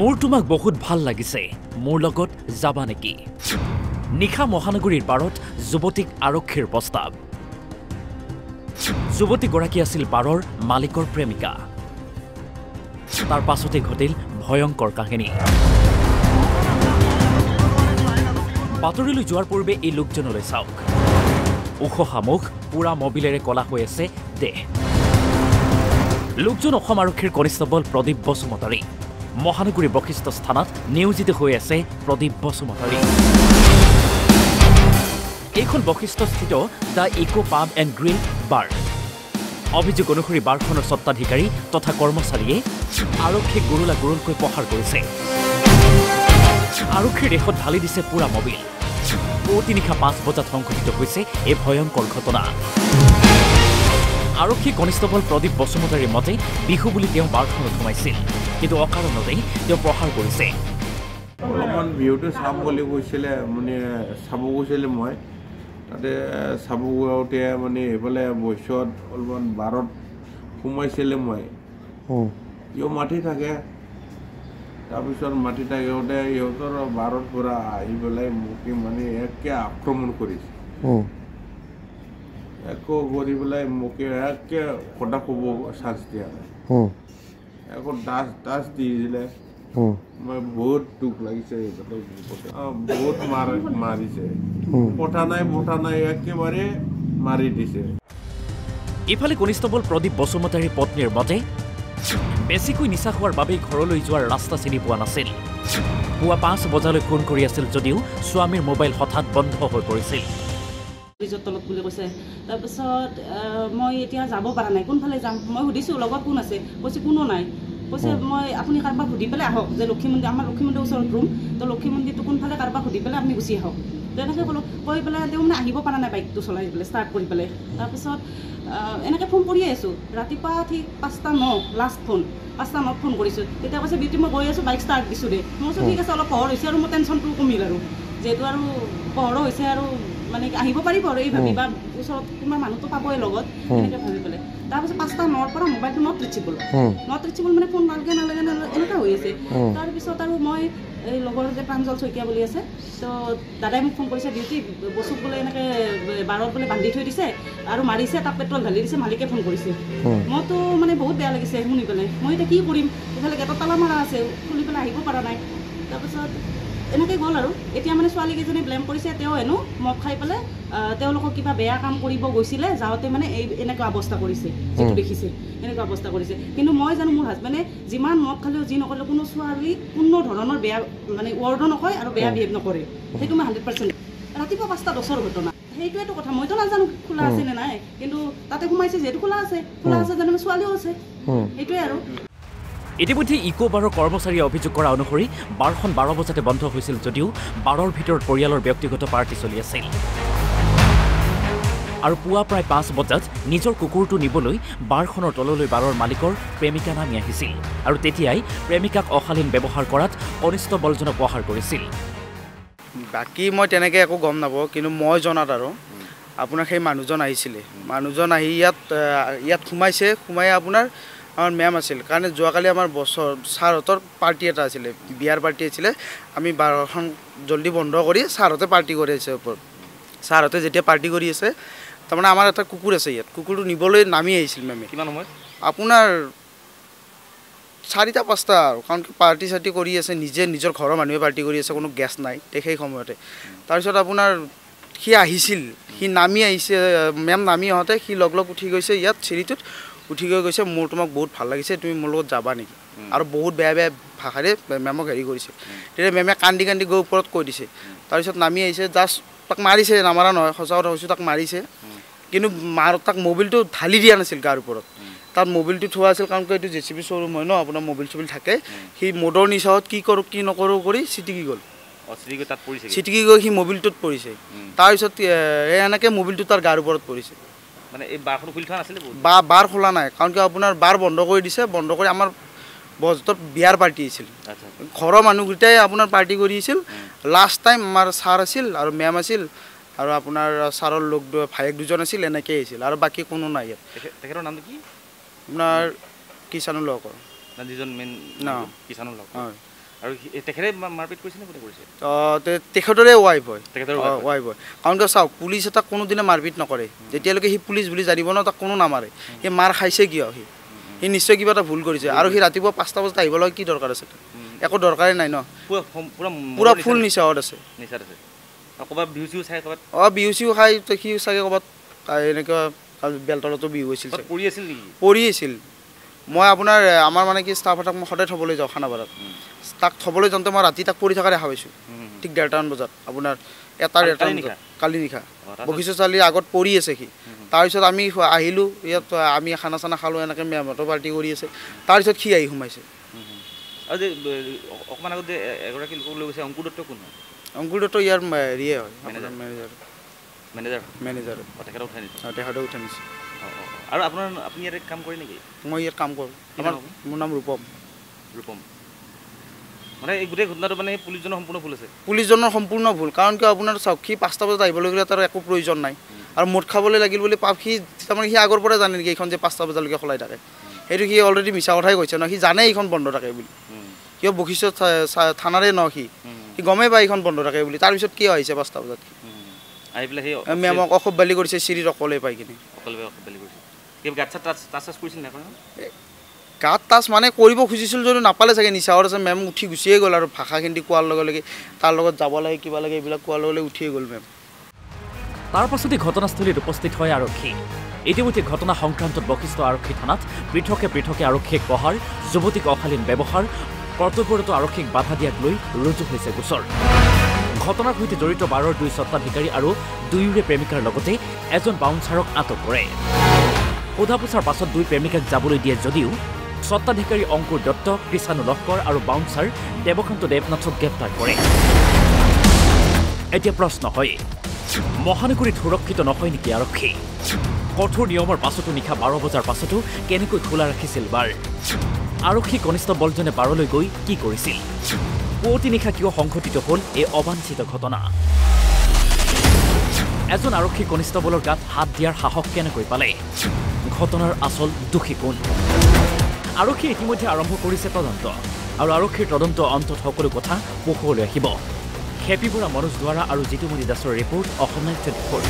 মোৰ তোমাক বহুত ভাল লাগিছে। মোৰ লগত যাবা নেকি? নিশা মহানগৰীৰ বাৰত যুৱতীক আৰক্ষীৰ প্ৰস্তাৱ। যুৱতীগৰাকী আছিল বাৰৰ মালিকৰ প্ৰেমিকা। তাৰ পাছতে ঘটিল ভয়ংকৰ কাহিনী। বাতৰিলৈ যোৱাৰ পূৰ্বে এই লোকজনলৈ চাওক। ওখ শামুখ পুৰা মবিলেৰে কলা হৈ আছে দেহ। লোকজন অসম আৰক্ষীৰ কনিষ্টবল প্ৰদীপ বসুমতাৰী। মহানগৰী বশিষ্ঠ স্থানত নিয়োজিত হৈ আছে প্ৰদীপ বসুমতাৰী। এইখন বশিষ্ঠস্থিত the eco pub and green bar. অভিযোগ অনুসৰি বাৰখনৰ স্বত্বাধিকাৰী তথা কৰ্মচাৰীয়ে আৰক্ষীক গুৰুলা গুৰুলকৈ প্ৰহাৰ কৰিছে। আৰক্ষীৰ দেশত ঢালি দিছে পুৰা মবিল। পুৱতি নিশা পাঁচ বজাত সংঘটিত হৈছে এই ভয়ংকৰ ঘটনা। আৰক্ষী কনিষ্টবল প্ৰদীপ বসুমতাৰীৰ মতে বিহু বুলি তেওঁ বাৰখনত সোমাইছিল। কিন্তু অকাৰণতেই তেওঁ প্ৰহাৰ কৰিছে। অলপমান বিহুটো চাম বুলি কৈছিলে মানে চাব গৈছিলে মই। তাতে চাব যাওঁতে মানে এইফালে বৈশ্যত অলপমান বাৰত সোমাইছিলে মই। ইও মাতি থাকে। তাৰপিছত মাতি থাকোঁতে ইহঁতৰ বাৰৰ পৰা আহি পেলাই মোক মানে একে আক্ৰমণ কৰিছে। একো কৰি পেলাই মোকে একে কথা ক'ব চান্স দিয়া নাই। ডাচ ডাচ দি দিলে। মই বহুত দুখ লাগিছে বহুত মাৰ মাৰিছে। পঠা নাই পঠা নাই একেবাৰে মাৰি দিছে। ইফালে কনিষ্টবল প্ৰদীপ বসুমতাৰীৰ পত্নীৰ মতে বেছিকৈ নিচা খোৱাৰ বাবেই ঘৰলৈ যোৱাৰ ৰাস্তা চিনি পোৱা নাছিল। পুৱা পাঁচ বজালৈ ফোন কৰি আছিল যদিও স্বামীৰ মোবাইল হঠাৎ বন্ধ হৈ পৰিছিল। ব্ৰিজৰ তলত বুলি কৈছে। তাৰপিছত মই এতিয়া যাব পৰা নাই। কোনফালে যাম? মই সুধিছোঁ লগত কোন আছে? কৈছে কোনো নাই। কৈছে মই আপুনি কাৰোবাক সুধি পেলাই আহক যে লক্ষী মন্দিৰ আমাৰ লক্ষী মন্দিৰৰ ওচৰত ৰুম তো লক্ষী মন্দিৰটো কোনফালে কাৰোবাক সুধি পেলাই আপুনি গুচি আহক। তেনেকৈ ক'লোঁ কৈ পেলাই তেওঁ মানে আহিব পৰা নাই বাইকটো চলাই পেলাই ষ্টাৰ্ট কৰি পেলাই। তাৰপিছত এনেকৈ ফোন কৰিয়ে আছোঁ। ৰাতিপুৱা ঠিক পাঁচটা ন লাষ্ট ফোন পাঁচটা নত ফোন কৰিছোঁ। তেতিয়া কৈছে বিউটি মই গৈ আছোঁ বাইক ষ্টাৰ্ট দিছোঁ দে। মই কৈছোঁ ঠিক আছে অলপ পোহৰ হৈছে আৰু মোৰ টেনশ্যনটো কমিল আৰু। যিহেতু আৰু পোহৰো হৈছে আৰু মানে আহিব পাৰিব আৰু এই ভাবি বা ওচৰত কোনোবা মানুহটো পাবই লগত এনেকৈ ভাবি পেলাই। তাৰপিছত পাঁচটা নৰ পৰা মোবাইলটো নট ৰিচিবল নট ৰিচিবল মানে ফোন নালাগে নালাগে নালাগে এনেকুৱা হৈ আছে। তাৰপিছত আৰু মই এই লগৰ যে প্ৰাঞ্জল শইকীয়া বুলি আছে তো দাদাই মোক ফোন কৰিছে ডিউটি বস্তুক বোলে এনেকৈ বাৰত বোলে বান্ধি থৈ দিছে আৰু মাৰিছে তাক পেট্ৰল ঢালি দিছে মালিকে ফোন কৰিছে। মইতো মানে বহুত বেয়া লাগিছে শুনি পেলাই। মই এতিয়া কি কৰিম? ইফালে গেটত তালা মাৰা আছে খুলি পেলাই আহিব পৰা নাই। তাৰপিছত এনেকৈ গ'ল আৰু। এতিয়া মানে ছোৱালীকেইজনী ব্লেম কৰিছে তেওঁ হেনো মদ খাই পেলাই তেওঁলোকক কিবা বেয়া কাম কৰিব গৈছিলে যাওঁতে মানে এই এনেকুৱা অৱস্থা কৰিছে যিটো দেখিছে এনেকুৱা অৱস্থা কৰিছে। কিন্তু মই জানো মোৰ হাজবেণ্ডে যিমান মদ খালেও যি নকৰিলেও কোনো ছোৱালী কোনো ধৰণৰ বেয়া মানে ৱৰ্ডো নকয় আৰু বেয়া বিহেভ নকৰে। সেইটো মই হাণ্ড্ৰেড পাৰ্চেণ্ট ৰাতিপুৱা পাঁচটা দহৰ ঘটনা। সেইটোৱেতো কথা মইতো নাজানো খোলা আছে নে নাই কিন্তু তাতে সোমাইছে যিহেতু খোলা আছে। খোলা আছে জানো ছোৱালীও আছে। সেইটোৱে আৰু। ইতিমধ্যে ইকো বাৰৰ কৰ্মচাৰীয়ে অভিযোগ কৰা অনুসৰি বাৰখন বাৰ বজাতে বন্ধ হৈছিল যদিও বাৰৰ ভিতৰত পৰিয়ালৰ ব্যক্তিগত পাৰ্টি চলি আছিল। আৰু পুৱা প্ৰায় পাঁচ বজাত নিজৰ কুকুৰটো নিবলৈ বাৰখনৰ তললৈ বাৰৰ মালিকৰ প্ৰেমিকা নামি আহিছিল আৰু তেতিয়াই প্ৰেমিকাক অশালীন ব্যৱহাৰ কৰাত কনিষ্টবলজনক প্ৰহাৰ কৰিছিল। বাকী মই তেনেকৈ একো গম নাপাওঁ কিন্তু মই জনাত আৰু। আপোনাৰ সেই মানুহজন আহিছিলে। মানুহজন আহি ইয়াত ইয়াত সোমাইছে সোমাই আপোনাৰ আমাৰ মেম আছিল। কাৰণে যোৱাকালি আমাৰ বছৰ ছাৰহঁতৰ পাৰ্টি এটা আছিলে বিয়াৰ পাৰ্টি আছিলে। আমি বাৰখন জল্দি বন্ধ কৰি ছাৰহঁতে পাৰ্টি কৰি আছে ওপৰত। ছাৰহঁতে যেতিয়া পাৰ্টি কৰি আছে তাৰমানে আমাৰ এটা কুকুৰ আছে ইয়াত। কুকুৰটো নিবলৈ নামি আহিছিল মেমে কিমান সময়ত? আপোনাৰ চাৰিটা পাঁচটা আৰু। কাৰণ কি পাৰ্টি চাৰ্টি কৰি আছে নিজে নিজৰ ঘৰৰ মানুহে পাৰ্টি কৰি আছে কোনো গেছ নাই সেই সময়তে। তাৰপিছত আপোনাৰ সি আহিছিল। সি নামি আহিছে মেম নামি আহোঁতে সি লগ লগ উঠি গৈছে ইয়াত চিৰিটোত। উঠি গৈ গৈছে মোৰ তোমাক বহুত ভাল লাগিছে তুমি মোৰ লগত যাবা নেকি? আৰু বহুত বেয়া বেয়া ভাষাৰে মেমক হেৰি কৰিছে। তেতিয়া মেমে কান্দি কান্দি গৈ ওপৰত কৈ দিছে। তাৰপিছত নামি আহিছে জাষ্ট তাক মাৰিছে নামাৰা নহয় সঁচা কথা কৈছোঁ তাক মাৰিছে। কিন্তু মাৰ তাক মোবিলটো ঢালি দিয়া নাছিল গাৰ ওপৰত। তাত মোবিলটো থোৱা আছিল কাৰণ কি এইটো জে চি বি শ্ব'ৰুম হয় ন আপোনাৰ মোবিল চবিল থাকে। সি মোদৰ নিচাহত কি কৰোঁ কি নকৰোঁ কৰি চিটিকি গ'ল। চিটিকি গৈ সি মোবিলটোত পৰিছে। তাৰপিছত এই এনেকৈ মোবিলটো তাৰ গাৰ ওপৰত পৰিছে। মানে এই বাৰখন খুলি থোৱা নাছিলে বহুত বা বাৰ খোলা নাই কাৰণ কি আপোনাৰ বাৰ বন্ধ কৰি দিছে বন্ধ কৰি আমাৰ বজতত বিয়াৰ পাৰ্টি আছিল। ঘৰৰ মানুহকেইটাই আপোনাৰ পাৰ্টি কৰি আছিল। লাষ্ট টাইম আমাৰ ছাৰ আছিল আৰু মেম আছিল আৰু আপোনাৰ ছাৰৰ লোক ভায়েক দুজন আছিল এনেকেই আহিছিল আৰু বাকী কোনো নাই ইয়াত। তেখে- তেখেতৰ নামটো কি? আপোনাৰ কিষাণু লকৰ না যিজন মেইন ন। কিষাণৰ লগ হয়। আৰু তেখেতে মা- মাৰপিট কৰিছে কোনে কৰিছে? তে- তেখেতৰে ৱাইফ হয়। তেখেতৰ হয়। ৱাইফ হয়। কাৰণ কিয় চাওক পুলিচ এটাক কোনোদিনে মাৰপিট নকৰে। যেতিয়ালৈকে সি পুলিচ বুলি জানিব ন তাক কোনো নামাৰে। সি মাৰ খাইছে কিয় সি? সি নিশ্চয় কিবা এটা ভুল কৰিছে। আৰু সি ৰাতিপুৱা পাঁচটা বজাত আহিব লাগে কি দৰকাৰ আছে একো দৰকাৰেই নাই ন? পুৰা ফুল নিচা- নিচাত আছে। নিচাত আছে। অঁ বিহু চিহু খাই তো সি চাগে ক'ৰবাত এনেকুৱা বেলতলতো বিহু হৈছিল পৰি আছিল। মই আপোনাৰ আমাৰ মানে কি ষ্টাফ এটাক মই সদায় থ'বলৈ যাওঁ খানাপাৰাত। তাক থ'বলৈ যাওঁতে মই ৰাতি তাক পৰি থকা দেখা পাইছোঁ। ঠিক ডেৰটামান বজাত। আপোনাৰ এটা ডেৰটামান বজাত। কালি নিশা? বশিষ্ঠ চাৰিআলিৰ আগত পৰি আছে সি। তাৰপিছত আমি আহিলোঁ ইয়াত আমি খানা চানা খালোঁ এনেকৈ মেমহঁতৰ পাৰ্টি কৰি আছে। তাৰপিছত সি আহি সোমাইছে। আৰু অকণমান আগত যে এগৰাকী লোকক লৈ গৈছে অংকুৰ দত্ত কোন হয়? অংকুৰ দত্ত ইয়াৰ হেৰিয়ে হয় মেনেজাৰ। মেনেজাৰ মেনেজাৰ তেখেতক উঠাই নিছে? আৰু তেখেতেও উঠাই নিছে। আৰু আপোনাৰ আপুনি ইয়াতে কাম কৰে নেকি? মই ইয়াত কাম কৰোঁ। আমাৰ? মোৰ নাম ৰূপম। ৰূপম। মানে এই গোটেই ঘটনাটো মানে পুলিচজনৰ সম্পূৰ্ণ ভুল আছে? পুলিচজনৰ সম্পূৰ্ণ ভুল। কাৰণ কিয় আপোনাৰ চাওক সি পাঁচটা বজাত আহিব লাগিলে তাৰ একো প্ৰয়োজন নাই। আৰু মদ খাবলৈ লাগিল বুলি পাপ সি তাৰমানে সি আগৰ পৰাই জানে নেকি এইখন যে পাঁচটা বজালৈকে খোলাই থাকে। সেইটো সি অলৰেডি মিছা কথাই কৈছে ন সি জানে এইখন বন্ধ থাকে বুলি। কিয় বশিষ্ঠ থানাৰে ন সি? সি গমেই পায় এইখন বন্ধ থাকে বুলি। তাৰপিছত কিয় আহিছে পাঁচটা বজাত আহি পেলাই সেই মেমক অসভ্যালি বালি কৰিছে চিৰিত অকলে পাই কিনে। অকলে অকলে কৰিছে কিবা গাত চাত টাচ টাচ টাচ কৰিছিল নাই গাত টাচ মানে কৰিব খুজিছিল যদিও নাপালে চাগে নিচাৱৰ আছে মেম উঠি গুচিয়ে গ'ল আৰু ভাষাখিনি কোৱাৰ লগে লগে তাৰ লগত যাব লাগে কিবা লাগে এইবিলাক কোৱাৰ লগে লগে উঠিয়ে গ'ল মেম। তাৰ পাছতে ঘটনাস্থলীত উপস্থিত হয় আৰক্ষী। ইতিমধ্যে ঘটনা সংক্ৰান্তত বশিষ্ঠ আৰক্ষী থানাত পৃথকে পৃথকে আৰক্ষীক প্ৰহাৰ যুৱতীক অশালীন ব্যৱহাৰ কৰ্তব্যৰত আৰক্ষীক বাধা দিয়াক লৈ ৰুজু হৈছে গোচৰ। ঘটনাৰ সৈতে জড়িত বাৰৰ দুই স্বত্বাধিকাৰী আৰু দুয়োৰে প্ৰেমিকাৰ লগতে এজন বাউন্সাৰক আটক কৰে। সোধা পোছাৰ পাছত দুই প্ৰেমিকাক যাবলৈ দিয়ে যদিও স্বত্বাধিকাৰী অংকুৰ দত্ত কৃষাণু লস্কৰ আৰু বাউন্সাৰ দেৱকান্ত দেৱনাথক গ্ৰেপ্তাৰ কৰে। এতিয়া প্ৰশ্ন হয় মহানগৰীত সুৰক্ষিত নহয় নেকি আৰক্ষী? কঠোৰ নিয়মৰ পাছতো নিশা বাৰ বজাৰ পাছতো কেনেকৈ খোলা ৰাখিছিল বাৰ? আৰক্ষী কনিষ্টবলজনে বাৰলৈ গৈ কি কৰিছিল? পুৱতি নিশা কিয় সংঘটিত হ'ল এই অবাঞ্ছিত ঘটনা। এজন আৰক্ষী কনিষ্টবলৰ গাত হাত দিয়াৰ সাহস কেনেকৈ পালে? ঘটনাৰ আচল দোষী কোন? আৰক্ষীয়ে ইতিমধ্যে আৰম্ভ কৰিছে তদন্ত আৰু আৰক্ষীৰ তদন্ত অন্তত সকলো কথা পোহৰলৈ আহিব। খেপি বৰা মনোজ দুৱাৰা আৰু জিতুমণি দাসৰ report Assam night twenty four.